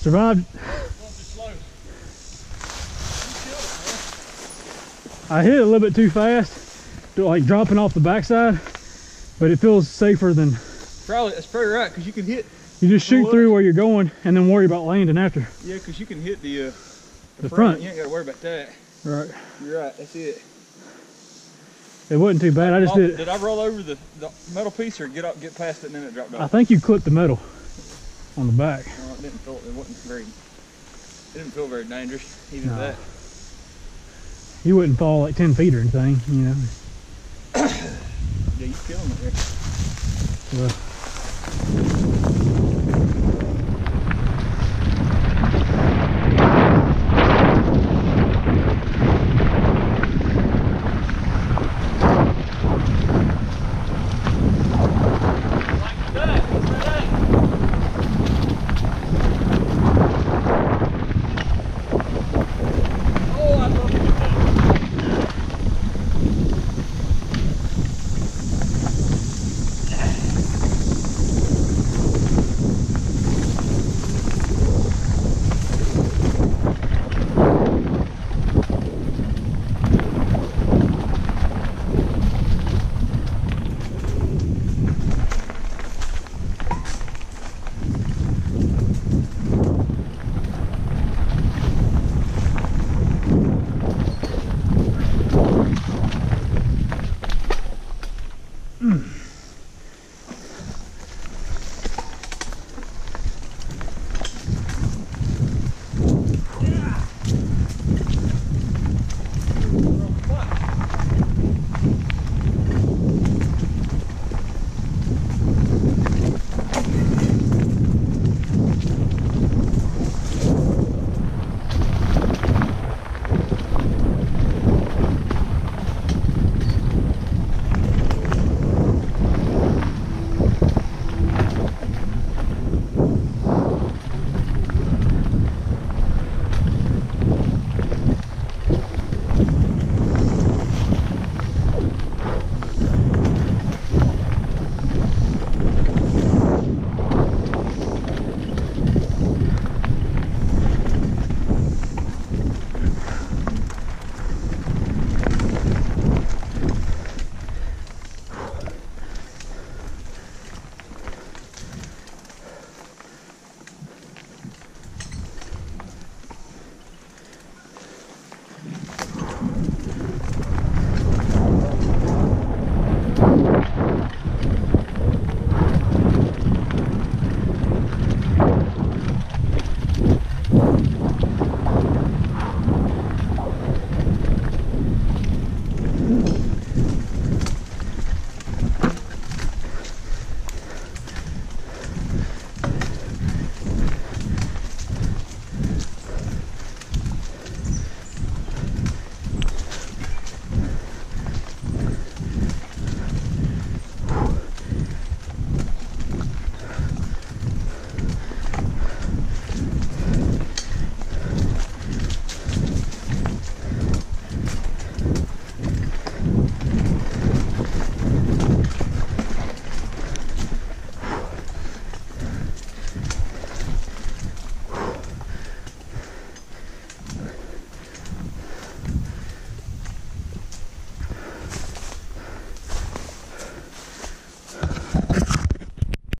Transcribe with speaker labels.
Speaker 1: Survived. I hit it a little bit too fast, like dropping off the backside, but it feels safer than
Speaker 2: Probably that's probably right because you can hit.
Speaker 1: you just shoot through where you're going and then worry about landing after.
Speaker 2: Yeah, because you can hit the uh,
Speaker 1: The front.
Speaker 2: You ain't got to worry about that.
Speaker 1: Right.
Speaker 2: You're right. That's it.
Speaker 1: It wasn't too bad. I just
Speaker 2: Oh,
Speaker 1: did.
Speaker 2: did I roll over the, the metal piece or get up, get past it and then it dropped off?
Speaker 1: I think you clipped the metal on the back.
Speaker 2: Didn't feel. It wasn't very. It didn't feel very dangerous. Even
Speaker 1: No.
Speaker 2: that.
Speaker 1: You wouldn't fall like 10 feet or anything, you know.
Speaker 2: Yeah, you killing it there.
Speaker 1: Well,